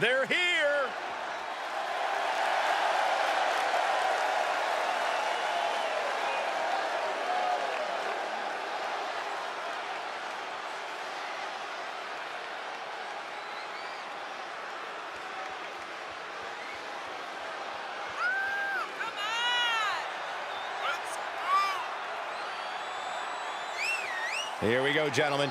They're here. Here we go, gentlemen.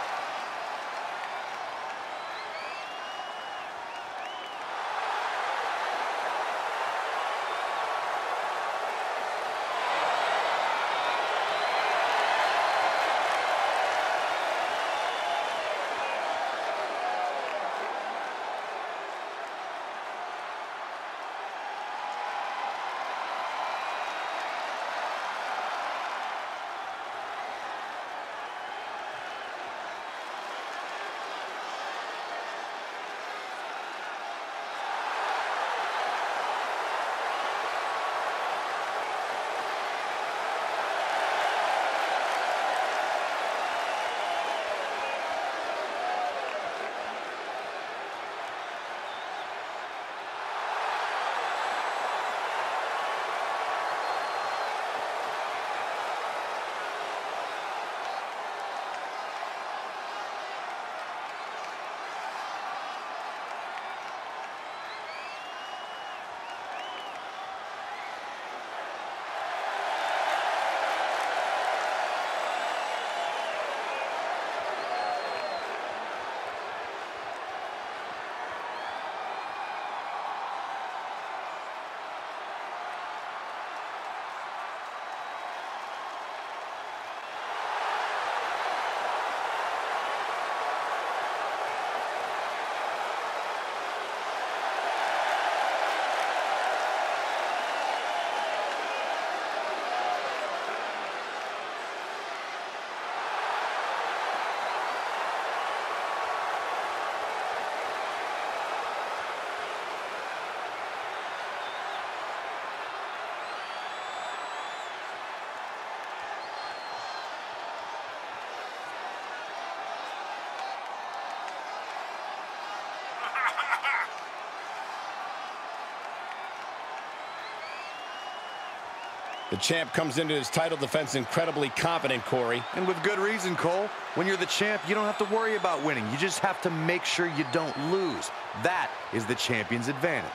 The champ comes into his title defense incredibly confident, Corey. And with good reason, Cole. When you're the champ, you don't have to worry about winning. You just have to make sure you don't lose. That is the champion's advantage.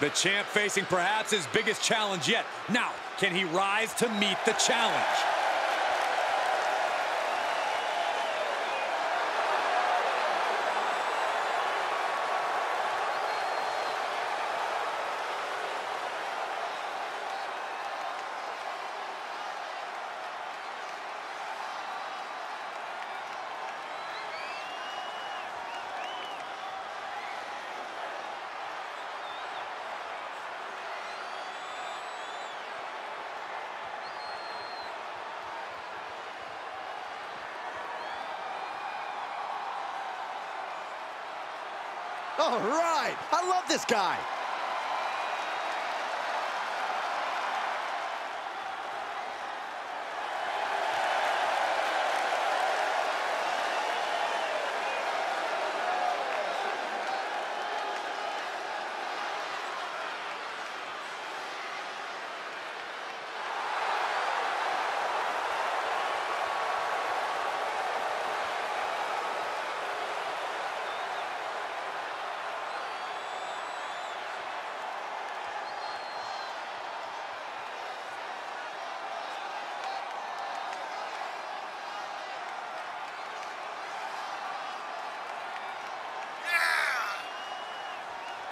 The champ facing perhaps his biggest challenge yet. Now, can he rise to meet the challenge? All right. I love this guy.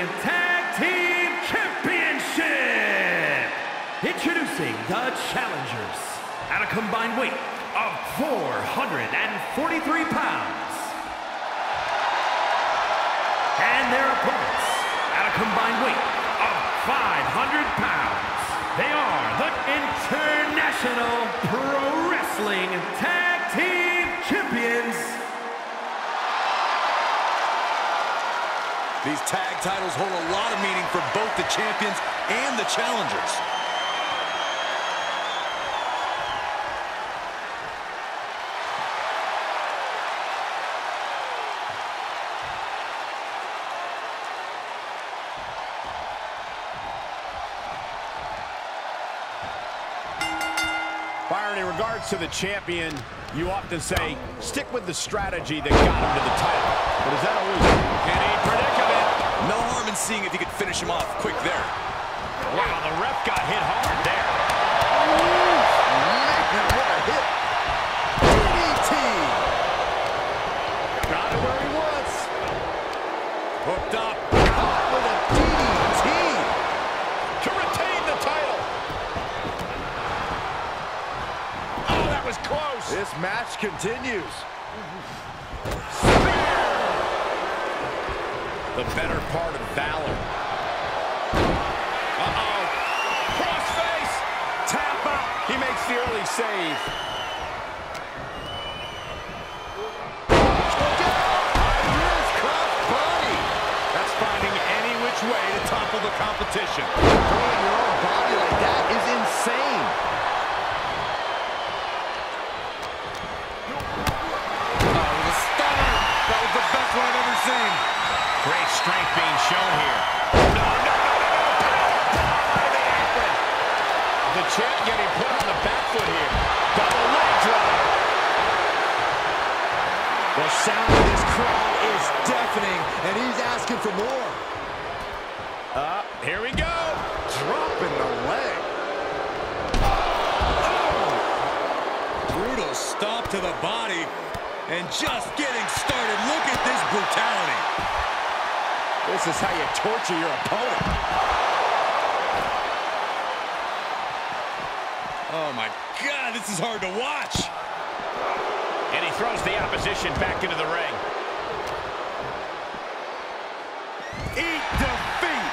Tag Team Championship. Introducing the challengers at a combined weight of 443 pounds. And their opponents at a combined weight of 500 pounds. They are the International Pro Wrestling Tag These tag titles hold a lot of meaning for both the champions and the challengers. Byron, in regards to the champion, you often say, stick with the strategy that got him to the title. But is that always any predicament? No harm in seeing if you could finish him off quick there. Wow, the ref got hit hard there. Man, what a hit. DDT. Got it where he wants. Hooked up. Caught with a DDT. To retain the title. Oh, that was close. This match continues. The better part of Valor. Uh-oh. Crossface. Tap out. He makes the early save. That's finding any which way to topple the competition. Throwing your own body like that is insane. Oh. That was the best one I've ever seen. Strength being shown here. No, no, no, no, no. Power the champ getting put on the back foot here. Double leg drop. The sound of this crowd is deafening, and he's asking for more. Uh, here we go. Dropping the leg. Brutal stomp to the body. And just getting started. Look at this brutality. This is how you torture your opponent. Oh, my God. This is hard to watch. And he throws the opposition back into the ring. Eat defeat.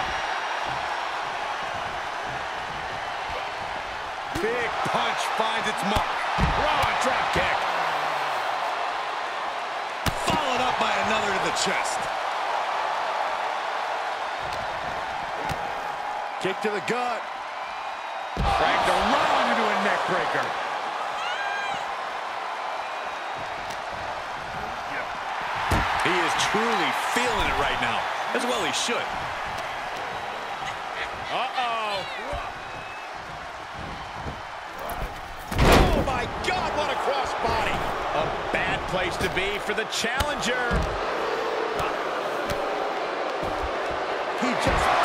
Big punch finds its mark. Raw drop kick. Followed up by another to the chest. Kick to the gut. Dragged around into a neck breaker. He is truly feeling it right now. As well he should. Uh-oh. Oh, my God, what a crossbody. A bad place to be for the challenger. He just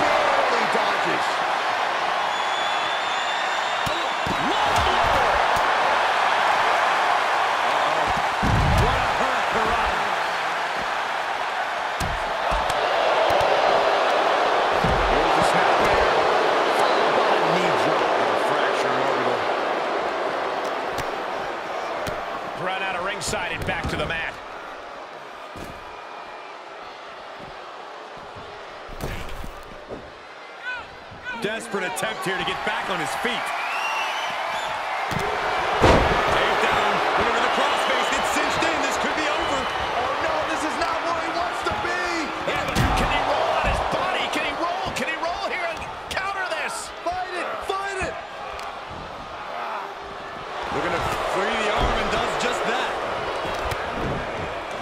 the arm and does just that.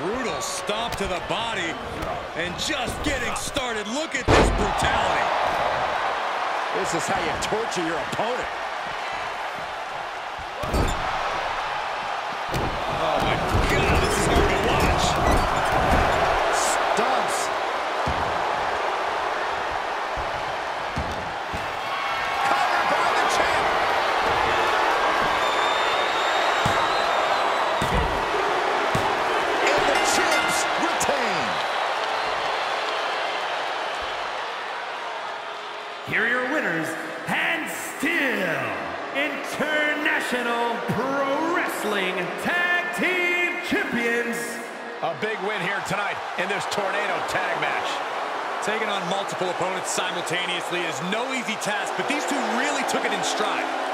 Brutal stomp to the body. And just getting started. Look at this brutality. This is how you torture your opponent. International Pro Wrestling Tag Team Champions. A big win here tonight in this Tornado Tag Match. Taking on multiple opponents simultaneously is no easy task, but these two really took it in stride.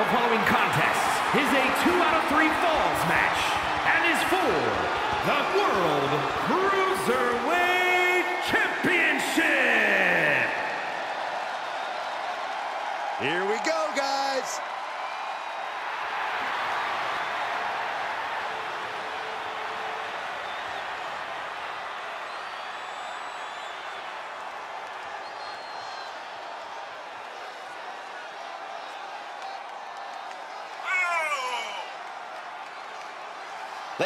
The following contest is a two out of three falls match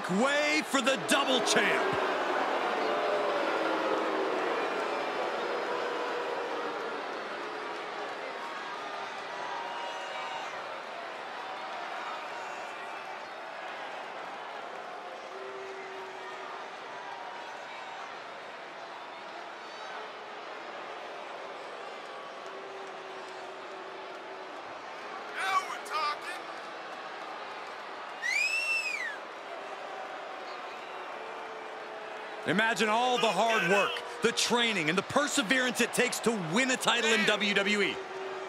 Make way for the double champ. Imagine all the hard work, the training, and the perseverance it takes to win a title in WWE.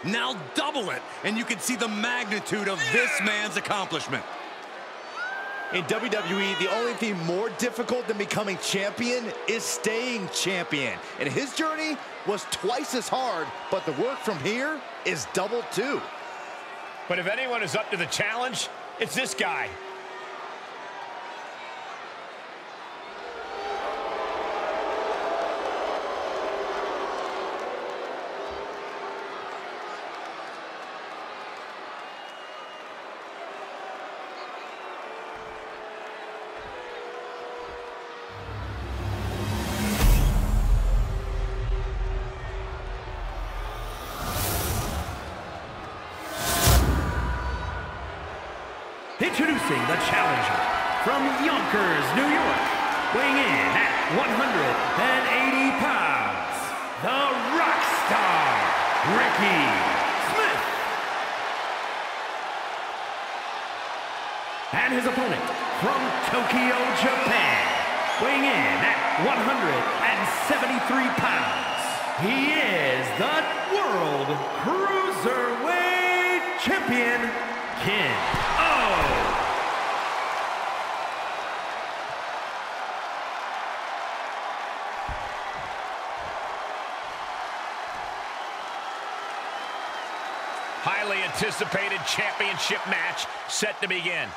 Now double it, and you can see the magnitude of this man's accomplishment. In WWE, the only thing more difficult than becoming champion is staying champion. And his journey was twice as hard, but the work from here is double too. But if anyone is up to the challenge, it's this guy. Introducing the challenger from Yonkers, New York, weighing in at 180 pounds, the rock star, Ricky Smith. And his opponent from Tokyo, Japan, weighing in at 173 pounds, he is the World Cruiserweight Champion, Ken O. Highly anticipated championship match set to begin.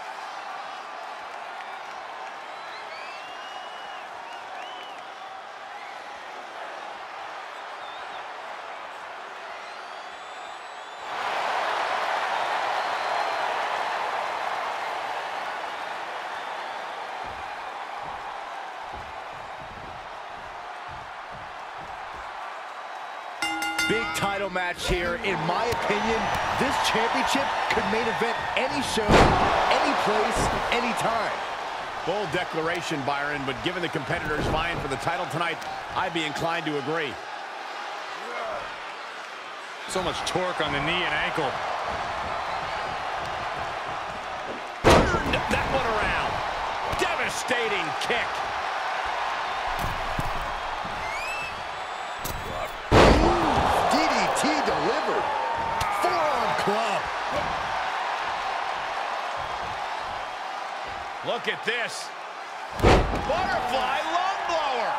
Match here. In my opinion, this championship could main event any show, any place, anytime. Bold declaration, Byron, but given the competitors vying for the title tonight, I'd be inclined to agree. So much torque on the knee and ankle. Turned that one around. Devastating kick. Look at this. Butterfly lung blower.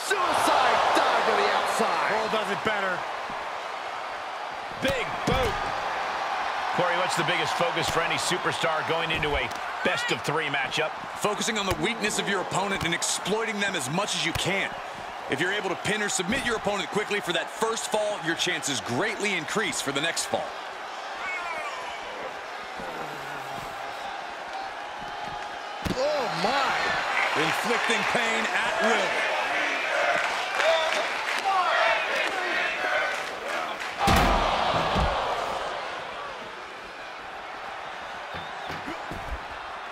Suicide dive to the outside. Cole does it better. Big boot. Corey, what's the biggest focus for any superstar going into a best of three matchup? Focusing on the weakness of your opponent and exploiting them as much as you can. If you're able to pin or submit your opponent quickly for that first fall, your chances greatly increase for the next fall. Oh, my. Inflicting pain at will.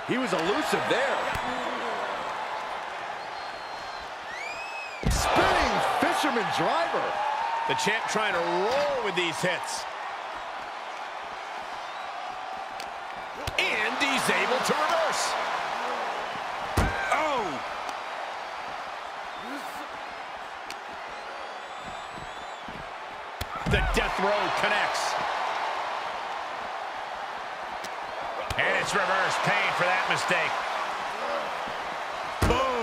He was elusive there. Fisherman driver. The champ trying to roll with these hits. And he's able to reverse. Oh! The death row connects. And it's reverse pain for that mistake. Boom!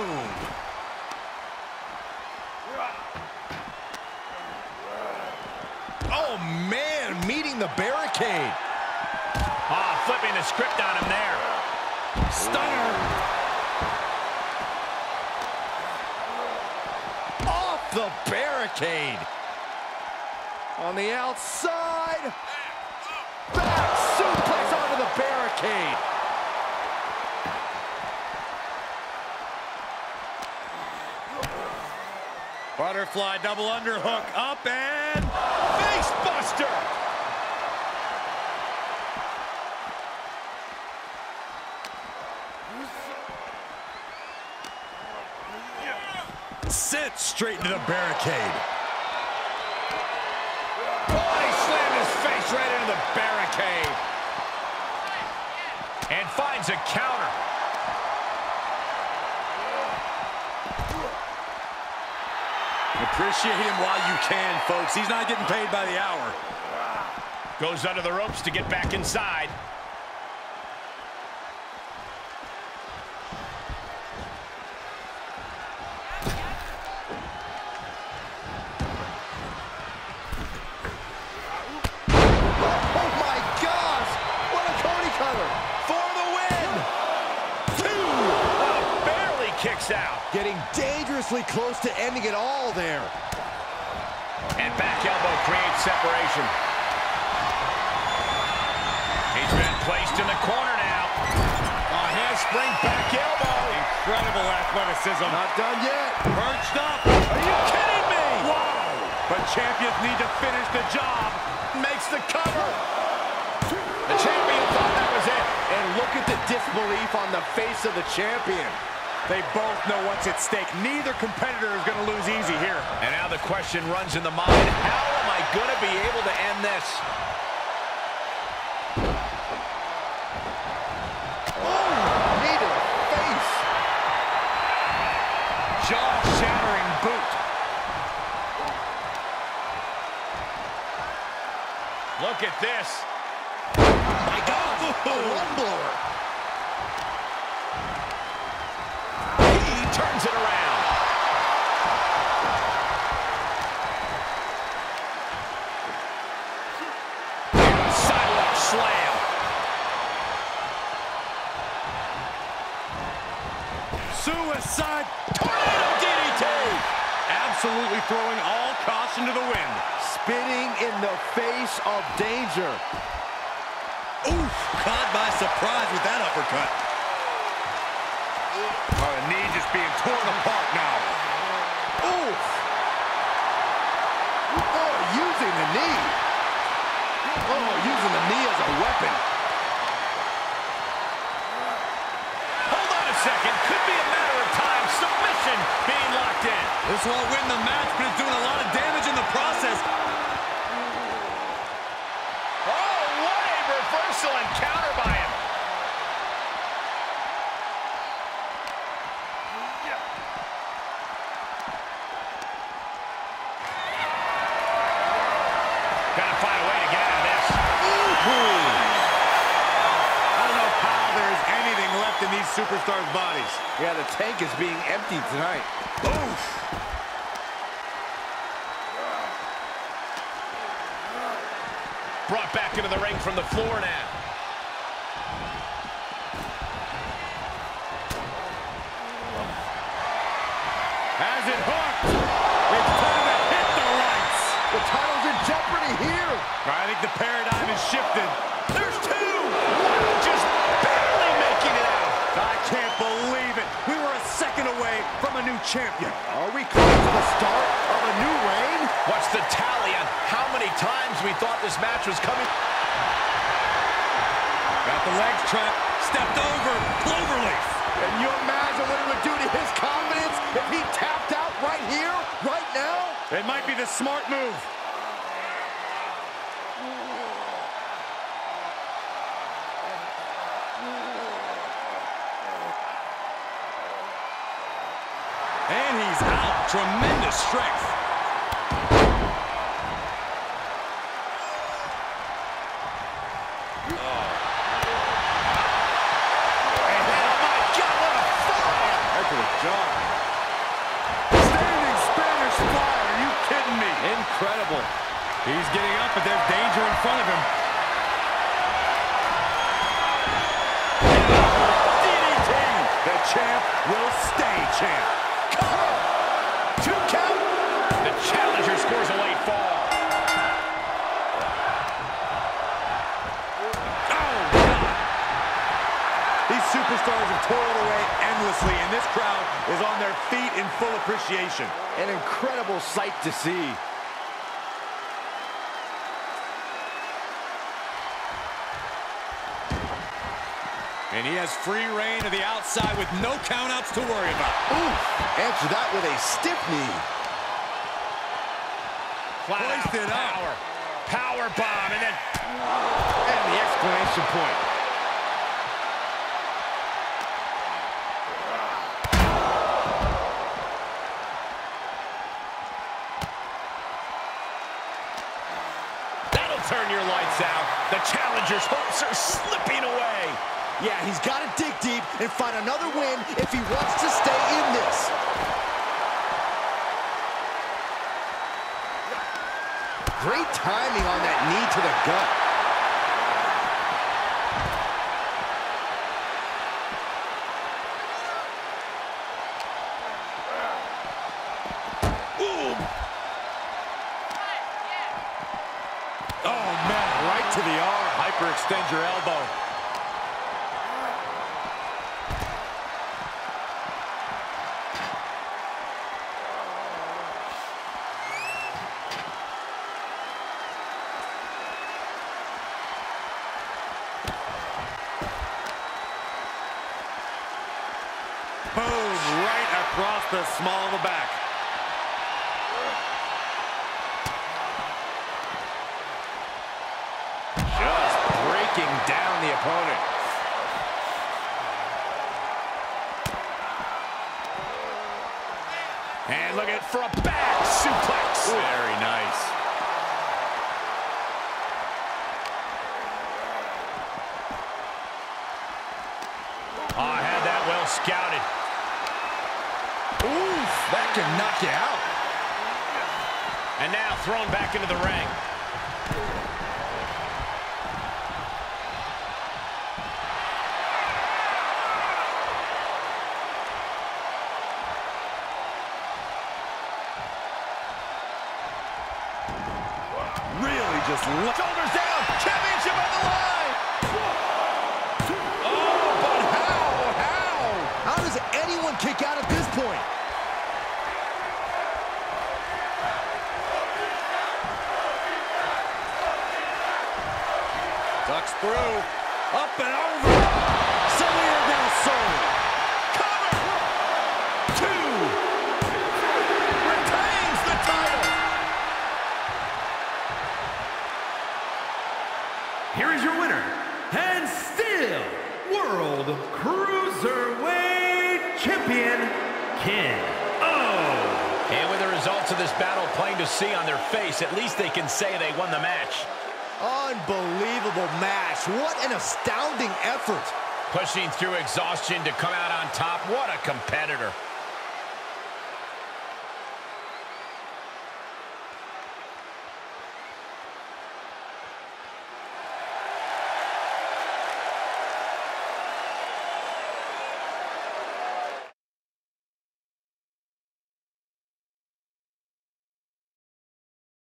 Oh, man, meeting the barricade. Ah, flipping the script on him there. Stunner! Off the barricade. On the outside. Back suplex onto the barricade. Butterfly double underhook up and Face buster. Sent straight into the barricade. Body slammed his face right into the barricade. And finds a counter. Appreciate him while you can, folks. He's not getting paid by the hour. Goes under the ropes to get back inside. Dangerously close to ending it all there. And back elbow creates separation. He's been placed in the corner now. A handspring back elbow. Incredible athleticism. Not done yet. Perched up. Are you kidding me? Wow! But champions need to finish the job. Makes the cover. The champion thought that was it. And look at the disbelief on the face of the champion. They both know what's at stake. Neither competitor is going to lose easy here. And now the question runs in the mind, how am I going to be able to end this? Of danger. Oof! Caught by surprise with that uppercut. Oh, the knee just being torn apart now. Oof. Oh, using the knee. Oh, using the knee as a weapon. Hold on a second. Could be a matter of time. Submission being locked in. This won't win the match, but it's doing a lot of damage in the process. Oh, what a reversal and counter by him. Gotta find a way to get out of this. I don't know how there's anything left in these superstars' bodies. Yeah, the tank is being emptied tonight. Oof. Back into the ring from the floor now. Has it hooked. It's time to hit the lights. The title's in jeopardy here. I think the paradigm has shifted. There's two! Just barely making it out. I can't believe it. We were a second away from a new champion. Are we close to the start of a new reign? What's the tally on how many times we thought this match was coming? Got the legs trapped. Stepped over. Cloverleaf. Can you imagine what it would do to his confidence if he tapped out right here, right now? It might be the smart move. And he's out. Tremendous strength. Appreciation. An incredible sight to see. And he has free reign to the outside with no countouts to worry about. Ooh, answer that with a stiff knee. Flat Hoist out it up. power. Power bomb, and then And the exclamation point. Turn out. The challenger's hopes are slipping away. Yeah, he's got to dig deep and find another win if he wants to stay in this. Great timing on that knee to the gut. Oh, man, right to the arm. Hyperextend your elbow. Boom, right across the small of the back. Just breaking down the opponent. And look at for a back suplex. Very nice. Oh, I had that well scouted. Oof, that can knock you out. And now thrown back into the ring. Really just. Shoulders down. Championship on the line. Oh, but how? How? How does anyone kick out at this point? Ducks through. Up and over. Salida Del Sol. two. Retains the title. Here is your winner, and still World Cruiserweight Ken O. And with the results of this battle plain to see on their face, at least they can say they won the match. Unbelievable match. What an astounding effort. Pushing through exhaustion to come out on top. What a competitor.